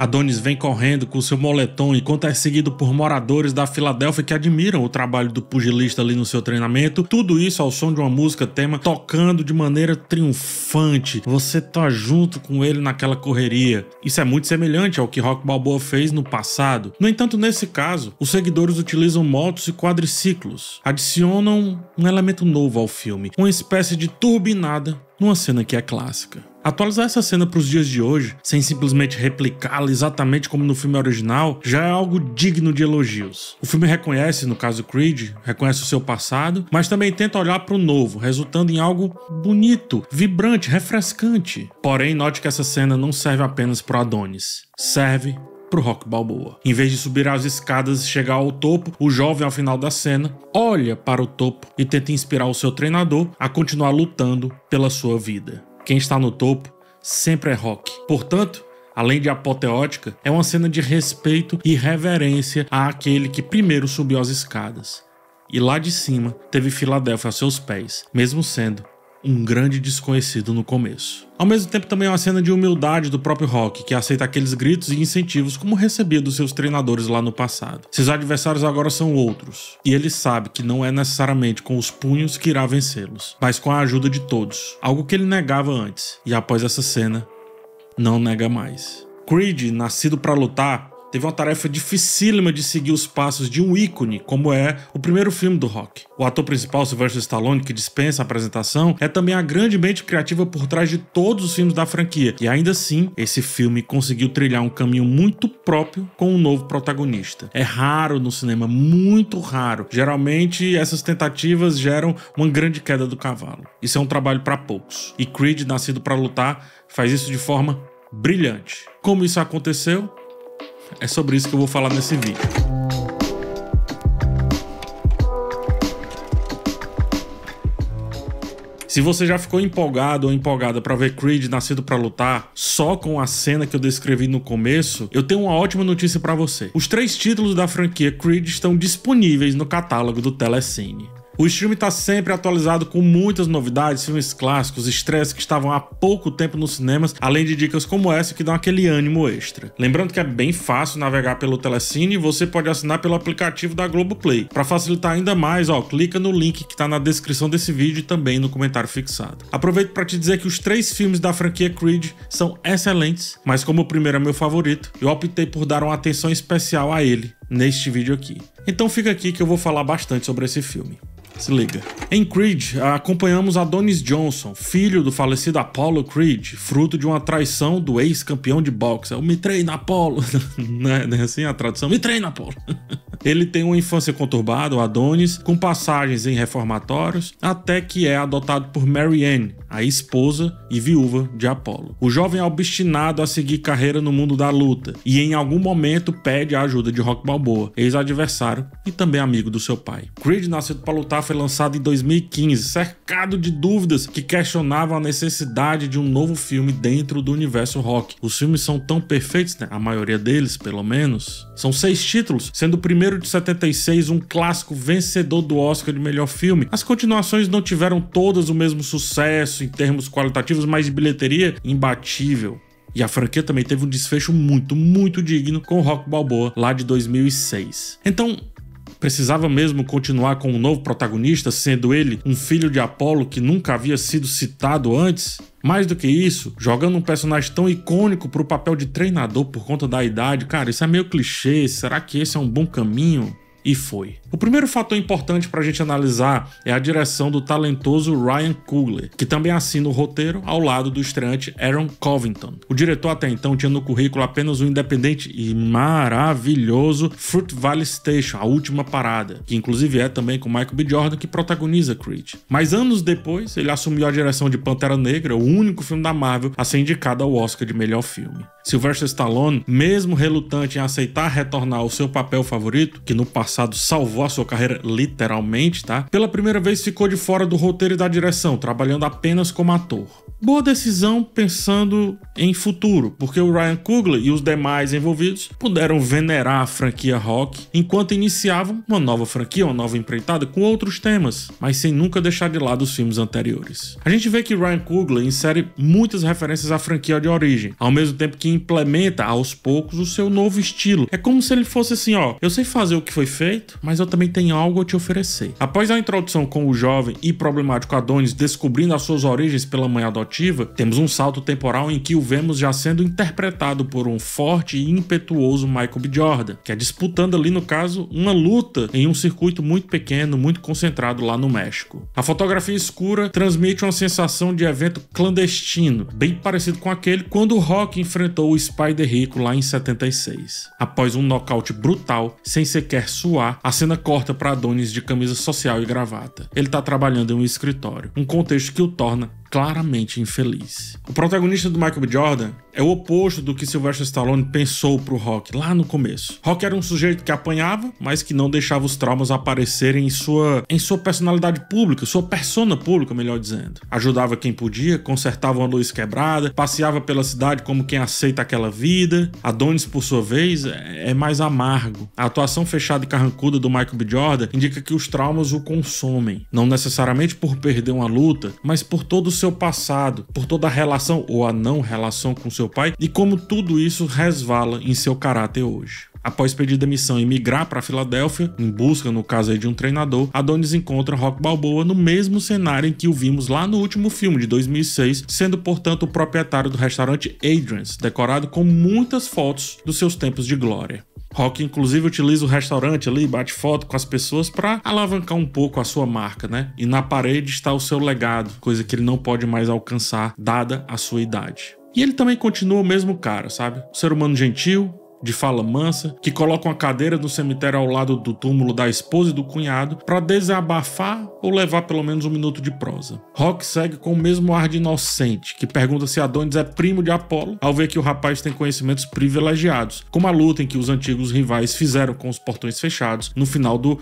Adonis vem correndo com seu moletom enquanto é seguido por moradores da Filadélfia que admiram o trabalho do pugilista ali no seu treinamento. Tudo isso ao som de uma música tema tocando de maneira triunfante. Você tá junto com ele naquela correria. Isso é muito semelhante ao que Rock Balboa fez no passado. No entanto, nesse caso, os seguidores utilizam motos e quadriciclos. Adicionam um elemento novo ao filme, uma espécie de turbinada numa cena que é clássica. Atualizar essa cena para os dias de hoje, sem simplesmente replicá-la exatamente como no filme original, já é algo digno de elogios. O filme reconhece, no caso Creed, reconhece o seu passado, mas também tenta olhar para o novo, resultando em algo bonito, vibrante, refrescante. Porém, note que essa cena não serve apenas para Adonis, serve pro Rock Balboa. Em vez de subir as escadas e chegar ao topo, o jovem ao final da cena olha para o topo e tenta inspirar o seu treinador a continuar lutando pela sua vida. Quem está no topo sempre é Rock. Portanto, além de apoteótica, é uma cena de respeito e reverência àquele que primeiro subiu as escadas. E lá de cima teve Filadélfia a seus pés, mesmo sendo um grande desconhecido no começo. Ao mesmo tempo, também é uma cena de humildade do próprio Rock, que aceita aqueles gritos e incentivos como recebia dos seus treinadores lá no passado. Seus adversários agora são outros, e ele sabe que não é necessariamente com os punhos que irá vencê-los, mas com a ajuda de todos, algo que ele negava antes, e após essa cena, não nega mais. Creed, nascido para lutar, teve uma tarefa dificílima de seguir os passos de um ícone, como é o primeiro filme do rock. O ator principal, Sylvester Stallone, que dispensa a apresentação, é também a grande mente criativa por trás de todos os filmes da franquia. E ainda assim, esse filme conseguiu trilhar um caminho muito próprio com um novo protagonista. É raro no cinema, muito raro. Geralmente, essas tentativas geram uma grande queda do cavalo. Isso é um trabalho para poucos. E Creed, nascido para lutar, faz isso de forma brilhante. Como isso aconteceu? É sobre isso que eu vou falar nesse vídeo. Se você já ficou empolgado ou empolgada para ver Creed nascido para lutar só com a cena que eu descrevi no começo, eu tenho uma ótima notícia para você. Os três títulos da franquia Creed estão disponíveis no catálogo do Telecine. O stream está sempre atualizado com muitas novidades, filmes clássicos, estresses que estavam há pouco tempo nos cinemas, além de dicas como essa que dão aquele ânimo extra. Lembrando que é bem fácil navegar pelo Telecine e você pode assinar pelo aplicativo da Globoplay. Para facilitar ainda mais, ó, clica no link que está na descrição desse vídeo e também no comentário fixado. Aproveito para te dizer que os três filmes da franquia Creed são excelentes, mas como o primeiro é meu favorito, eu optei por dar uma atenção especial a ele neste vídeo aqui. Então fica aqui que eu vou falar bastante sobre esse filme. Se liga. Em Creed, acompanhamos Adonis Johnson, filho do falecido Apollo Creed, fruto de uma traição do ex-campeão de boxe. Eu me treino, Apollo. é, não é assim a tradução? Me treino, Apollo. Ele tem uma infância conturbada, o Adonis, com passagens em reformatórios, até que é adotado por Mary a esposa e viúva de Apollo. O jovem é obstinado a seguir carreira no mundo da luta e em algum momento pede a ajuda de Rock Balboa, ex-adversário e também amigo do seu pai. Creed, nascido para lutar, foi lançado em 2015, cercado de dúvidas que questionavam a necessidade de um novo filme dentro do universo rock. Os filmes são tão perfeitos, né? a maioria deles, pelo menos. São seis títulos, sendo o primeiro de 76 um clássico vencedor do Oscar de melhor filme. As continuações não tiveram todas o mesmo sucesso em termos qualitativos, mas de bilheteria imbatível. E a franquia também teve um desfecho muito, muito digno com Rock Balboa lá de 2006. Então, precisava mesmo continuar com um novo protagonista, sendo ele um filho de Apolo que nunca havia sido citado antes? Mais do que isso, jogando um personagem tão icônico para o papel de treinador por conta da idade, cara, isso é meio clichê. Será que esse é um bom caminho? E foi. O primeiro fator importante para a gente analisar é a direção do talentoso Ryan Coogler, que também assina o roteiro ao lado do estreante Aaron Covington. O diretor até então tinha no currículo apenas o independente e maravilhoso Fruit Valley Station, a última parada, que inclusive é também com Michael B. Jordan que protagoniza Creed. Mas anos depois, ele assumiu a direção de Pantera Negra, o único filme da Marvel a ser indicado ao Oscar de melhor filme. Sylvester Stallone, mesmo relutante em aceitar retornar ao seu papel favorito, que no passado salvou a sua carreira literalmente, tá? Pela primeira vez ficou de fora do roteiro e da direção, trabalhando apenas como ator. Boa decisão pensando em futuro, porque o Ryan Coogler e os demais envolvidos puderam venerar a franquia Rock enquanto iniciavam uma nova franquia, uma nova empreitada com outros temas, mas sem nunca deixar de lado os filmes anteriores. A gente vê que Ryan Coogler insere muitas referências à franquia de origem, ao mesmo tempo que implementa aos poucos o seu novo estilo. É como se ele fosse assim, ó, eu sei fazer o que foi feito, mas eu também tenho algo a te oferecer. Após a introdução com o jovem e problemático Adonis descobrindo as suas origens pela mãe adotiva, temos um salto temporal em que o vemos já sendo interpretado por um forte e impetuoso Michael B. Jordan, que é disputando ali no caso uma luta em um circuito muito pequeno, muito concentrado lá no México. A fotografia escura transmite uma sensação de evento clandestino, bem parecido com aquele quando o Rock enfrentou o Spider Rico lá em 76. Após um nocaute brutal, sem sequer suar, a cena corta para Adonis de camisa social e gravata. Ele está trabalhando em um escritório, um contexto que o torna claramente infeliz. O protagonista do Michael B. Jordan é o oposto do que Sylvester Stallone pensou pro Rock lá no começo. Rock era um sujeito que apanhava, mas que não deixava os traumas aparecerem em sua, em sua personalidade pública, sua persona pública, melhor dizendo. Ajudava quem podia, consertava uma luz quebrada, passeava pela cidade como quem aceita aquela vida. Adonis, por sua vez, é, é mais amargo. A atuação fechada e carrancuda do Michael B. Jordan indica que os traumas o consomem, não necessariamente por perder uma luta, mas por todo o seu passado, por toda a relação ou a não relação com seu pai e como tudo isso resvala em seu caráter hoje. Após pedir demissão e migrar para Filadélfia, em busca, no caso aí, de um treinador, Adonis encontra Rock Balboa no mesmo cenário em que o vimos lá no último filme de 2006, sendo portanto o proprietário do restaurante Adrian's, decorado com muitas fotos dos seus tempos de glória. Rock, inclusive, utiliza o restaurante ali, bate foto com as pessoas para alavancar um pouco a sua marca, né? E na parede está o seu legado, coisa que ele não pode mais alcançar, dada a sua idade. E ele também continua o mesmo cara, sabe? Um ser humano gentil, de fala mansa, que coloca uma cadeira no cemitério ao lado do túmulo da esposa e do cunhado para desabafar ou levar pelo menos um minuto de prosa. Rock segue com o mesmo ar de inocente, que pergunta se Adonis é primo de Apolo, ao ver que o rapaz tem conhecimentos privilegiados, como a luta em que os antigos rivais fizeram com os portões fechados no final do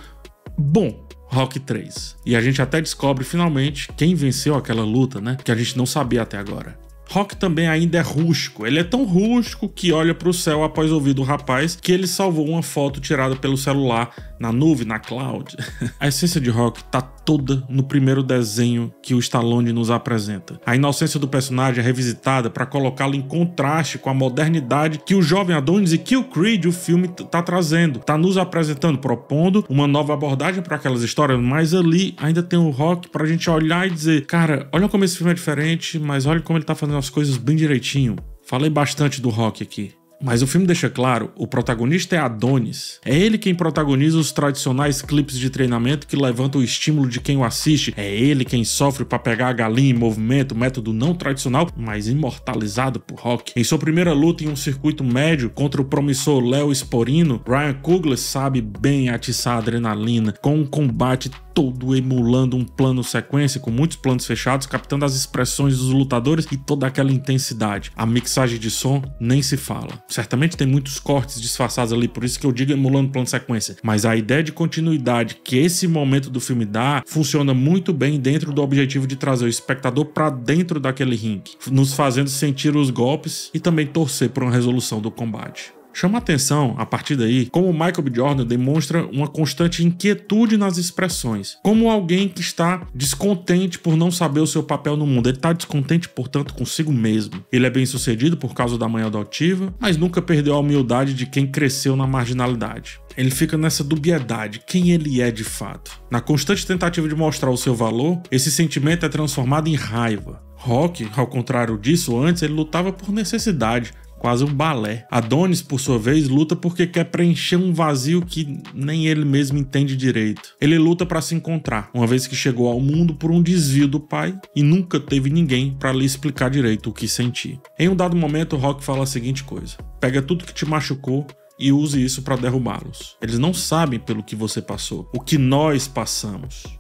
Bom, Rock 3. E a gente até descobre finalmente quem venceu aquela luta, né? Que a gente não sabia até agora. Rock também ainda é rústico. Ele é tão rústico que olha para o céu após ouvir do rapaz que ele salvou uma foto tirada pelo celular na nuvem, na cloud. A essência de Rock tá toda no primeiro desenho que o Stallone nos apresenta. A inocência do personagem é revisitada para colocá-lo em contraste com a modernidade que o jovem Adonis e Kill Creed, o filme, tá trazendo. Tá nos apresentando, propondo uma nova abordagem para aquelas histórias, mas ali ainda tem o Rock pra gente olhar e dizer, cara, olha como esse filme é diferente, mas olha como ele tá fazendo as coisas bem direitinho. Falei bastante do Rock aqui. Mas o filme deixa claro, o protagonista é Adonis. É ele quem protagoniza os tradicionais clipes de treinamento que levantam o estímulo de quem o assiste. É ele quem sofre para pegar a galinha em movimento, método não tradicional, mas imortalizado por Rock. Em sua primeira luta em um circuito médio contra o promissor Léo Sporino, Ryan Coogler sabe bem atiçar a adrenalina com um combate todo emulando um plano sequência, com muitos planos fechados, captando as expressões dos lutadores e toda aquela intensidade. A mixagem de som nem se fala. Certamente tem muitos cortes disfarçados ali, por isso que eu digo emulando plano sequência. Mas a ideia de continuidade que esse momento do filme dá funciona muito bem dentro do objetivo de trazer o espectador para dentro daquele ringue, nos fazendo sentir os golpes e também torcer por uma resolução do combate. Chama atenção, a partir daí, como Michael B. Jordan demonstra uma constante inquietude nas expressões, como alguém que está descontente por não saber o seu papel no mundo. Ele está descontente, portanto, consigo mesmo. Ele é bem sucedido por causa da mãe adotiva, mas nunca perdeu a humildade de quem cresceu na marginalidade. Ele fica nessa dubiedade, quem ele é de fato. Na constante tentativa de mostrar o seu valor, esse sentimento é transformado em raiva. Rock, ao contrário disso, antes ele lutava por necessidade, quase um balé. Adonis, por sua vez, luta porque quer preencher um vazio que nem ele mesmo entende direito. Ele luta para se encontrar, uma vez que chegou ao mundo por um desvio do pai e nunca teve ninguém para lhe explicar direito o que sentir. Em um dado momento, Rock fala a seguinte coisa: Pega tudo que te machucou e use isso para derrubá-los. Eles não sabem pelo que você passou, o que nós passamos.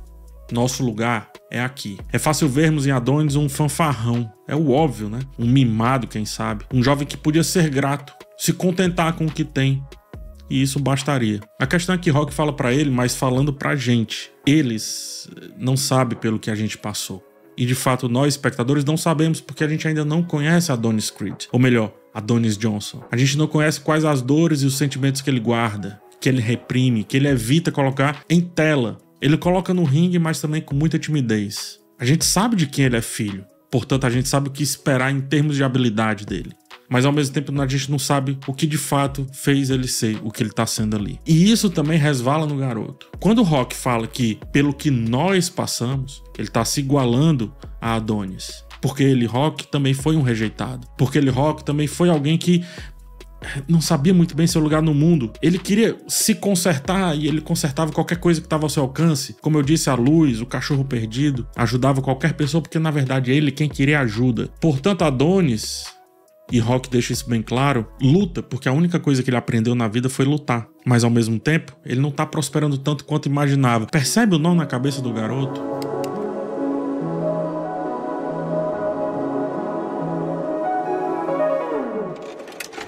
Nosso lugar é aqui. É fácil vermos em Adonis um fanfarrão. É o óbvio, né? Um mimado, quem sabe. Um jovem que podia ser grato, se contentar com o que tem. E isso bastaria. A questão é que Rock fala para ele, mas falando pra gente. Eles não sabem pelo que a gente passou. E de fato, nós, espectadores, não sabemos porque a gente ainda não conhece Adonis Creed. Ou melhor, Adonis Johnson. A gente não conhece quais as dores e os sentimentos que ele guarda, que ele reprime, que ele evita colocar em tela ele coloca no ringue, mas também com muita timidez. A gente sabe de quem ele é filho, portanto a gente sabe o que esperar em termos de habilidade dele. mas ao mesmo tempo a gente não sabe o que de fato fez ele ser o que ele tá sendo ali. E isso também resvala no garoto. Quando o Rock fala que pelo que nós passamos, ele tá se igualando a Adonis. Porque ele, Rock, também foi um rejeitado. Porque ele, Rock, também foi alguém que não sabia muito bem seu lugar no mundo. Ele queria se consertar e ele consertava qualquer coisa que estava ao seu alcance. Como eu disse, a luz, o cachorro perdido, ajudava qualquer pessoa porque na verdade é ele quem queria ajuda. Portanto, Adonis e Rock deixa isso bem claro, luta, porque a única coisa que ele aprendeu na vida foi lutar. Mas ao mesmo tempo, ele não tá prosperando tanto quanto imaginava. Percebe o nó na cabeça do garoto?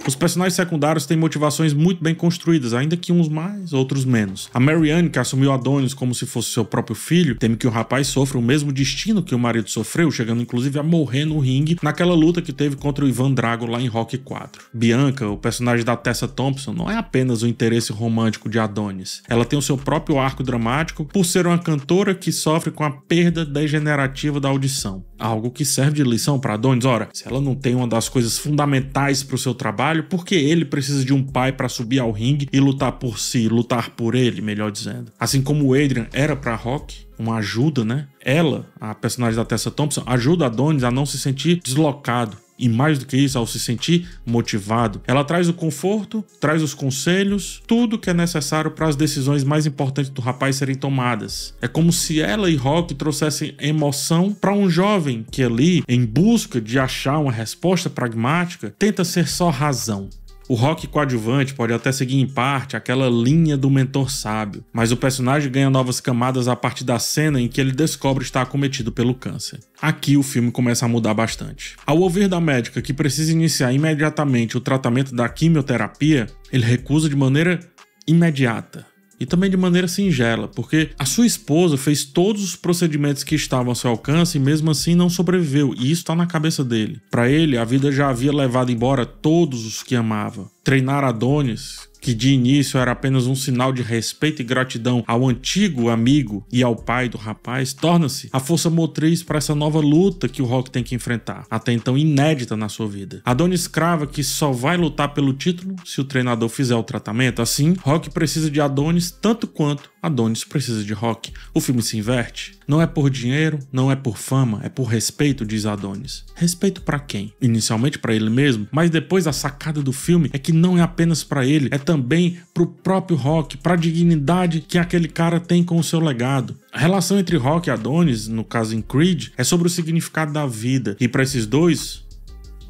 Os personagens secundários têm motivações muito bem construídas, ainda que uns mais, outros menos. A Marianne, que assumiu Adonis como se fosse seu próprio filho, teme que o rapaz sofra o mesmo destino que o marido sofreu, chegando inclusive a morrer no ringue naquela luta que teve contra o Ivan Drago lá em Rock 4. Bianca, o personagem da Tessa Thompson, não é apenas o interesse romântico de Adonis. Ela tem o seu próprio arco dramático por ser uma cantora que sofre com a perda degenerativa da audição. Algo que serve de lição para Adonis. Ora, se ela não tem uma das coisas fundamentais para o seu trabalho, trabalho, porque ele precisa de um pai para subir ao ringue e lutar por si, lutar por ele, melhor dizendo. Assim como o Adrian era para Rock, uma ajuda, né? Ela, a personagem da Tessa Thompson, ajuda Adonis a não se sentir deslocado e mais do que isso, ao se sentir motivado. Ela traz o conforto, traz os conselhos, tudo que é necessário para as decisões mais importantes do rapaz serem tomadas. É como se ela e Rock trouxessem emoção para um jovem que ali, em busca de achar uma resposta pragmática, tenta ser só razão. O rock coadjuvante pode até seguir em parte aquela linha do mentor sábio, mas o personagem ganha novas camadas a partir da cena em que ele descobre estar acometido pelo câncer. Aqui o filme começa a mudar bastante. Ao ouvir da médica que precisa iniciar imediatamente o tratamento da quimioterapia, ele recusa de maneira imediata e também de maneira singela, porque a sua esposa fez todos os procedimentos que estavam ao seu alcance e mesmo assim não sobreviveu, e isso está na cabeça dele. Para ele, a vida já havia levado embora todos os que amava. Treinar Adonis, que de início era apenas um sinal de respeito e gratidão ao antigo amigo e ao pai do rapaz, torna-se a força motriz para essa nova luta que o Rock tem que enfrentar, até então inédita na sua vida. Adonis crava que só vai lutar pelo título se o treinador fizer o tratamento, assim, Rock precisa de Adonis tanto quanto Adonis precisa de Rock. O filme se inverte. Não é por dinheiro, não é por fama, é por respeito, diz Adonis. Respeito para quem? Inicialmente para ele mesmo, mas depois a sacada do filme é que não é apenas para ele, é também pro próprio Rock, para a dignidade que aquele cara tem com o seu legado. A relação entre Rock e Adonis, no caso em Creed, é sobre o significado da vida. E para esses dois,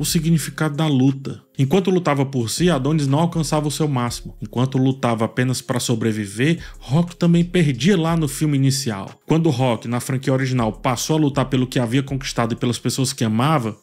o significado da luta. Enquanto lutava por si, Adonis não alcançava o seu máximo. Enquanto lutava apenas para sobreviver, Rock também perdia lá no filme inicial. Quando Rock, na franquia original, passou a lutar pelo que havia conquistado e pelas pessoas que amava,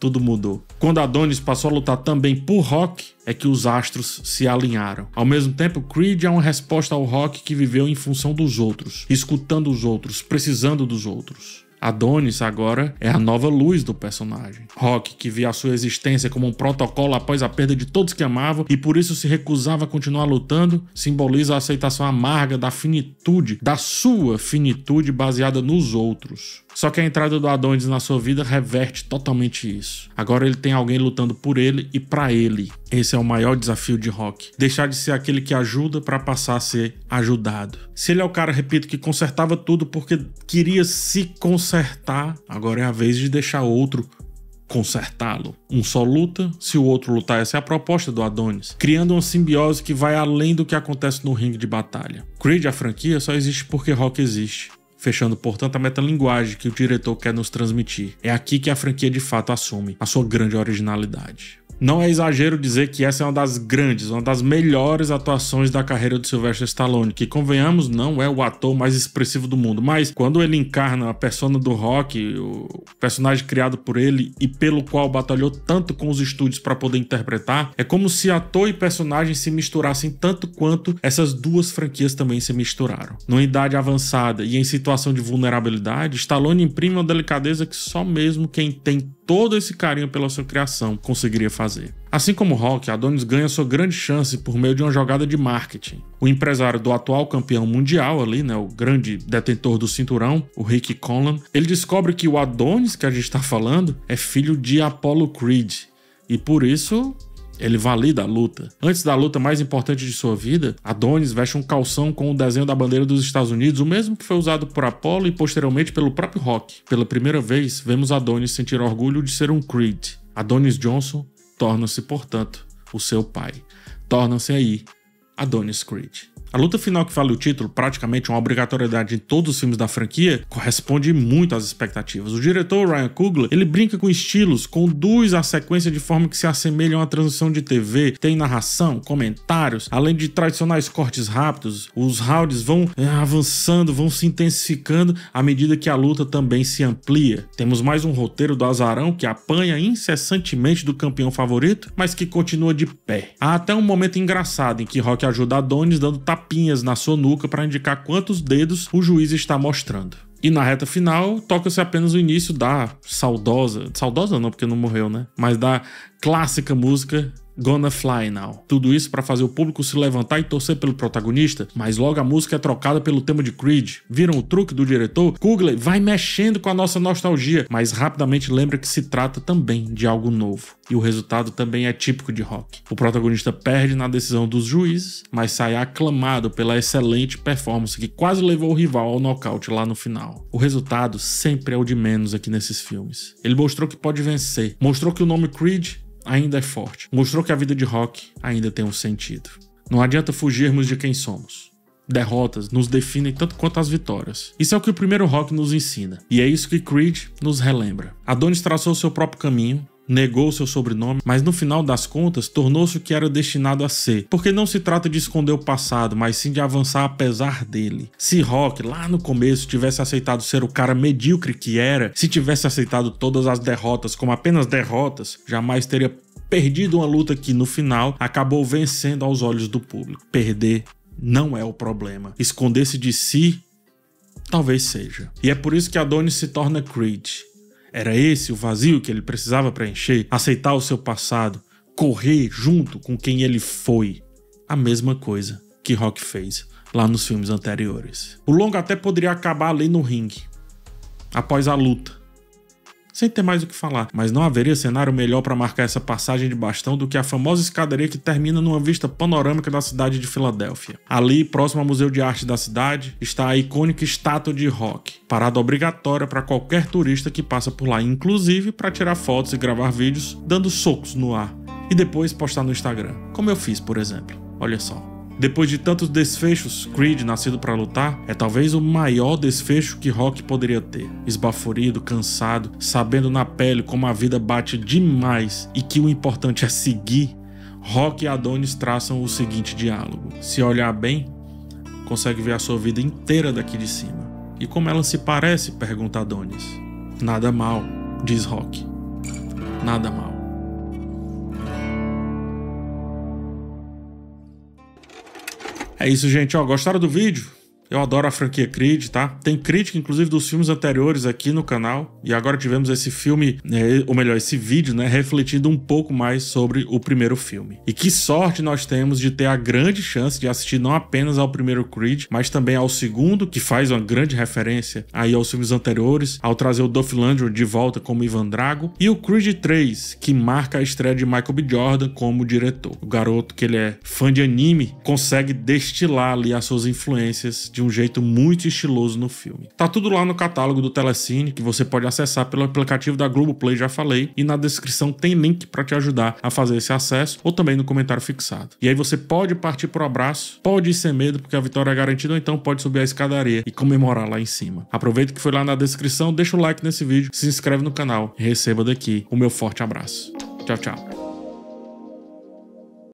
tudo mudou. Quando Adonis passou a lutar também por Rock, é que os astros se alinharam. Ao mesmo tempo, Creed é uma resposta ao Rock que viveu em função dos outros, escutando os outros, precisando dos outros. Adonis agora é a nova luz do personagem. Rock, que via a sua existência como um protocolo após a perda de todos que amavam e por isso se recusava a continuar lutando, simboliza a aceitação amarga da finitude, da sua finitude baseada nos outros. Só que a entrada do Adonis na sua vida reverte totalmente isso. Agora ele tem alguém lutando por ele e para ele. Esse é o maior desafio de Rock. Deixar de ser aquele que ajuda para passar a ser ajudado. Se ele é o cara, repito, que consertava tudo porque queria se consertar, agora é a vez de deixar outro consertá-lo. Um só luta, se o outro lutar, essa é a proposta do Adonis, criando uma simbiose que vai além do que acontece no ringue de batalha. Creed, a franquia, só existe porque Rock existe fechando, portanto, a metalinguagem que o diretor quer nos transmitir. É aqui que a franquia de fato assume a sua grande originalidade. Não é exagero dizer que essa é uma das grandes, uma das melhores atuações da carreira do Sylvester Stallone, que convenhamos não é o ator mais expressivo do mundo, mas quando ele encarna a persona do Rock, o personagem criado por ele e pelo qual batalhou tanto com os estúdios para poder interpretar, é como se ator e personagem se misturassem tanto quanto essas duas franquias também se misturaram. Numa idade avançada e em situação de vulnerabilidade, Stallone imprime uma delicadeza que só mesmo quem tem todo esse carinho pela sua criação conseguiria fazer. Assim como Rock, Adonis ganha sua grande chance por meio de uma jogada de marketing. O empresário do atual campeão mundial ali, né, o grande detentor do cinturão, o Rick Conlan, ele descobre que o Adonis que a gente está falando é filho de Apollo Creed, E por isso, ele valida a luta. Antes da luta mais importante de sua vida, Adonis veste um calção com o desenho da bandeira dos Estados Unidos, o mesmo que foi usado por Apollo e posteriormente pelo próprio Rock. Pela primeira vez, vemos Adonis sentir orgulho de ser um Creed. Adonis Johnson torna-se, portanto, o seu pai. Torna-se aí Adonis Creed. A luta final que vale o título, praticamente uma obrigatoriedade em todos os filmes da franquia, corresponde muito às expectativas. O diretor Ryan Coogler, ele brinca com estilos, conduz a sequência de forma que se assemelha a uma transmissão de TV, tem narração, comentários, além de tradicionais cortes rápidos, os rounds vão é, avançando, vão se intensificando à medida que a luta também se amplia. Temos mais um roteiro do Azarão que apanha incessantemente do campeão favorito, mas que continua de pé. Há até um momento engraçado em que Rock ajuda Adonis dando tapa tapinhas na sua nuca para indicar quantos dedos o juiz está mostrando. E na reta final, toca-se apenas o início da saudosa, saudosa não, porque não morreu, né? Mas da clássica música Gonna Fly Now. Tudo isso para fazer o público se levantar e torcer pelo protagonista, mas logo a música é trocada pelo tema de Creed. Viram o truque do diretor? Coogler vai mexendo com a nossa nostalgia, mas rapidamente lembra que se trata também de algo novo. E o resultado também é típico de rock. O protagonista perde na decisão dos juízes, mas sai aclamado pela excelente performance que quase levou o rival ao nocaute lá no final. O resultado sempre é o de menos aqui nesses filmes. Ele mostrou que pode vencer, mostrou que o nome Creed ainda é forte. Mostrou que a vida de rock ainda tem um sentido. Não adianta fugirmos de quem somos. Derrotas nos definem tanto quanto as vitórias. Isso é o que o primeiro rock nos ensina. E é isso que Creed nos relembra. Adonis traçou seu próprio caminho, negou seu sobrenome, mas no final das contas tornou-se o que era destinado a ser. Porque não se trata de esconder o passado, mas sim de avançar apesar dele. Se Rock, lá no começo, tivesse aceitado ser o cara medíocre que era, se tivesse aceitado todas as derrotas como apenas derrotas, jamais teria perdido uma luta que no final acabou vencendo aos olhos do público. Perder não é o problema. Esconder-se de si talvez seja. E é por isso que Adonis se torna Creed era esse o vazio que ele precisava preencher? Aceitar o seu passado, correr junto com quem ele foi. A mesma coisa que Rock fez lá nos filmes anteriores. O longo até poderia acabar ali no ringue, após a luta sem ter mais o que falar. Mas não haveria cenário melhor para marcar essa passagem de bastão do que a famosa escadaria que termina numa vista panorâmica da cidade de Filadélfia. Ali, próximo ao Museu de Arte da cidade, está a icônica estátua de Rock, parada obrigatória para qualquer turista que passa por lá, inclusive para tirar fotos e gravar vídeos dando socos no ar e depois postar no Instagram, como eu fiz, por exemplo. Olha só. Depois de tantos desfechos, Creed, nascido para lutar, é talvez o maior desfecho que Rock poderia ter. Esbaforido, cansado, sabendo na pele como a vida bate demais e que o importante é seguir, Rock e Adonis traçam o seguinte diálogo: Se olhar bem, consegue ver a sua vida inteira daqui de cima. E como ela se parece? pergunta Adonis. Nada mal, diz Rock. Nada mal. É isso, gente. Ó, gostaram do vídeo? Eu adoro a franquia Creed, tá? Tem crítica, inclusive, dos filmes anteriores aqui no canal. E agora tivemos esse filme, né, ou melhor, esse vídeo, né? Refletindo um pouco mais sobre o primeiro filme. E que sorte nós temos de ter a grande chance de assistir não apenas ao primeiro Creed, mas também ao segundo, que faz uma grande referência aí aos filmes anteriores, ao trazer o Dolph Lundgren de volta como Ivan Drago. E o Creed 3, que marca a estreia de Michael B. Jordan como diretor. O garoto que ele é fã de anime, consegue destilar ali as suas influências um jeito muito estiloso no filme. Tá tudo lá no catálogo do Telecine, que você pode acessar pelo aplicativo da Globoplay, já falei, e na descrição tem link para te ajudar a fazer esse acesso, ou também no comentário fixado. E aí você pode partir pro abraço, pode ir sem medo, porque a vitória é garantida, ou então pode subir a escadaria e comemorar lá em cima. Aproveita que foi lá na descrição, deixa o like nesse vídeo, se inscreve no canal e receba daqui o meu forte abraço. Tchau, tchau.